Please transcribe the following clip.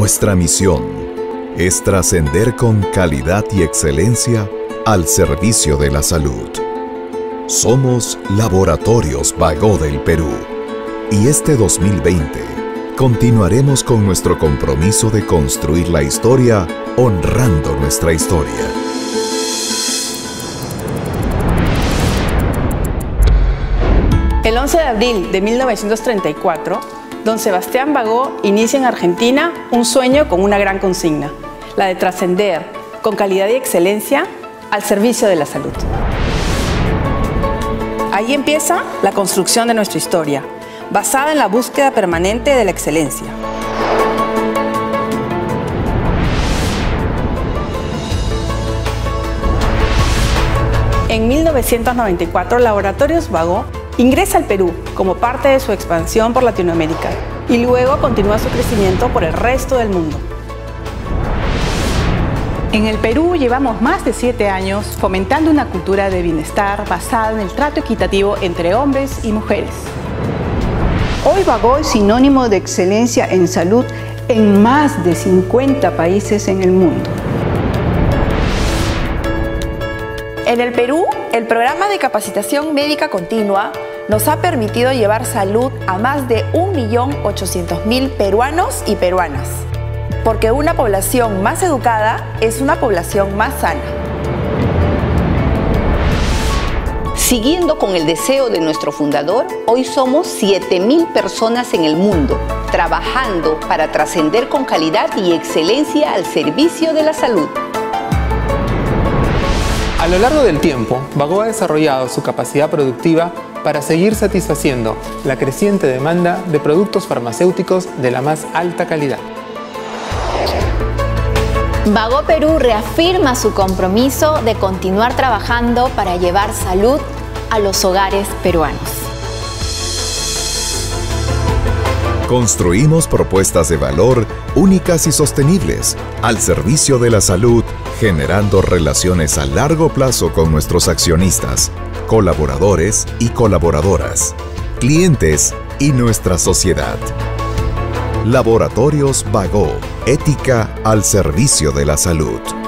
Nuestra misión es trascender con calidad y excelencia al servicio de la salud. Somos Laboratorios Vago del Perú y este 2020 continuaremos con nuestro compromiso de construir la historia honrando nuestra historia. El 11 de abril de 1934, don Sebastián Bagó inicia en Argentina un sueño con una gran consigna, la de trascender con calidad y excelencia al servicio de la salud. Ahí empieza la construcción de nuestra historia, basada en la búsqueda permanente de la excelencia. En 1994, Laboratorios Vago ingresa al Perú como parte de su expansión por Latinoamérica y luego continúa su crecimiento por el resto del mundo. En el Perú llevamos más de siete años fomentando una cultura de bienestar basada en el trato equitativo entre hombres y mujeres. Hoy Vago es sinónimo de excelencia en salud en más de 50 países en el mundo. En el Perú, el programa de capacitación médica continua nos ha permitido llevar salud a más de 1.800.000 peruanos y peruanas porque una población más educada es una población más sana. Siguiendo con el deseo de nuestro fundador, hoy somos 7.000 personas en el mundo, trabajando para trascender con calidad y excelencia al servicio de la salud. A lo largo del tiempo, Vago ha desarrollado su capacidad productiva para seguir satisfaciendo la creciente demanda de productos farmacéuticos de la más alta calidad. Vago Perú reafirma su compromiso de continuar trabajando para llevar salud a los hogares peruanos. Construimos propuestas de valor únicas y sostenibles al servicio de la salud, generando relaciones a largo plazo con nuestros accionistas, colaboradores y colaboradoras, clientes y nuestra sociedad. Laboratorios Vago, ética al servicio de la salud.